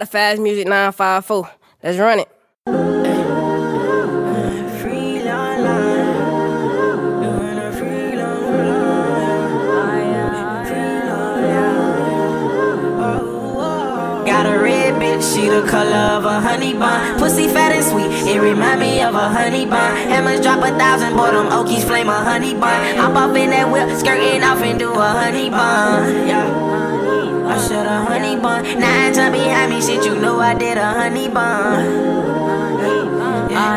The fast music 954. Let's run it. Got a red bitch, she the color of a honey bun. Pussy fat and sweet, it remind me of a honey bun. Hammers drop a thousand, boy, them Okies flame a honey bun. Hop up in that whip, skirting off and do a honey bun. Yeah. I should a honey bun. Nine times behind me, shit, you know I did a honey bun.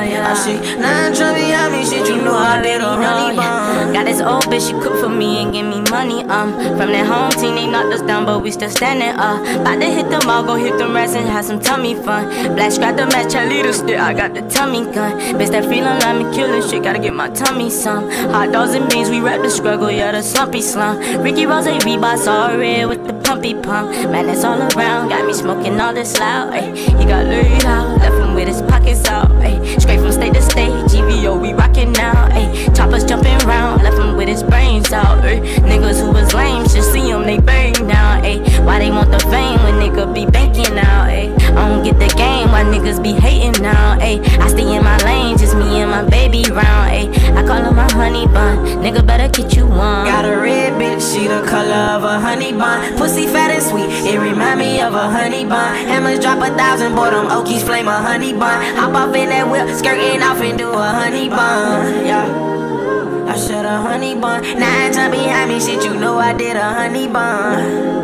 Yeah, I see nine time behind me, shit, you know I did a honey bun. Got this old bitch, she cook for me and give me money. Um, from that home team, they knocked us down, but we still standing up. About to hit them all, go hit them rats and have some tummy fun. Black scrap the match, I cheerleader still, I got the tummy gun. Bitch, that feeling like me killing shit, gotta get my tummy some. Hot dogs and beans, we rap the struggle, yeah, the slumpy slum. Ricky Rose, Reebok, saw red with the pumpy pump. Man, it's all around, got me smoking all this loud. Ay. He got baby round. Ay. I call him my honey bun, nigga better get you one. Got a red bitch, she the color of a honey bun. Pussy fat and sweet, it remind me of a honey bun. Hammers drop a thousand, boy, them Okies flame a honey bun. Hop off in that whip, skirting off and do a honey bun. Yeah. I should a honey bun. Nine time behind me, shit, you know I did a honey bun.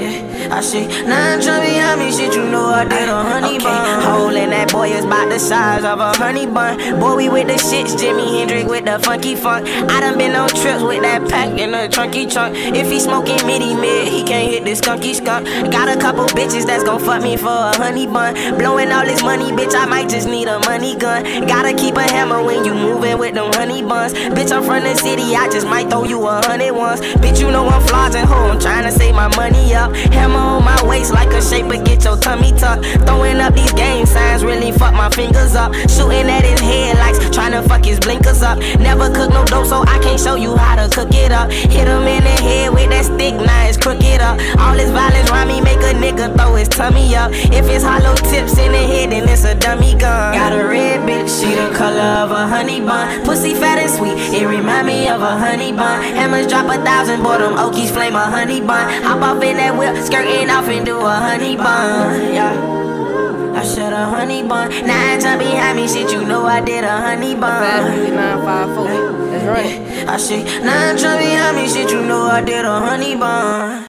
Yeah, I see nine time behind me, shit, you know I did a honey Okay. bun. Hole in that boy is about the size of a honey bun. Boy, we with the shits, Jimi Hendrix with the funky funk. I done been on trips with that pack in a trunky trunk. If he smoking midi mid, he can't hit this skunky skunk. Got a couple bitches that's gon' fuck me for a honey bun. Blowing all this money, bitch, I might just need a money gun. Gotta keep a hammer when you moving with them honey buns. Bitch, I'm from the city, I just might throw you a hundred ones. Bitch, you know I'm flossing, ho, I'm trying to save my money up. Hammer like a shape, shaper, get your tummy tucked. Throwing up these gang signs, really fuck my fingers up. Shooting at his headlights, trying to fuck his blinkers up. Never cook no dope, so I can't show you how to cook it up. Hit him in the head with that stick, now it's crooked up. All this violence around me nigga throw his tummy up. If it's hollow tips in the head, then it's a dummy gun. Got a red bitch, she the color of a honey bun. Pussy fat and sweet, it remind me of a honey bun. Hammers drop a thousand, boy, them Okies flame a honey bun. Hop off in that whip, skirting off and do a honey bun. Yeah. I should a honey bun. Nine time behind me, shit, you know I did a honey bun. music 954. Let's run it. I see nine time behind me, shit, you know I did a honey bun.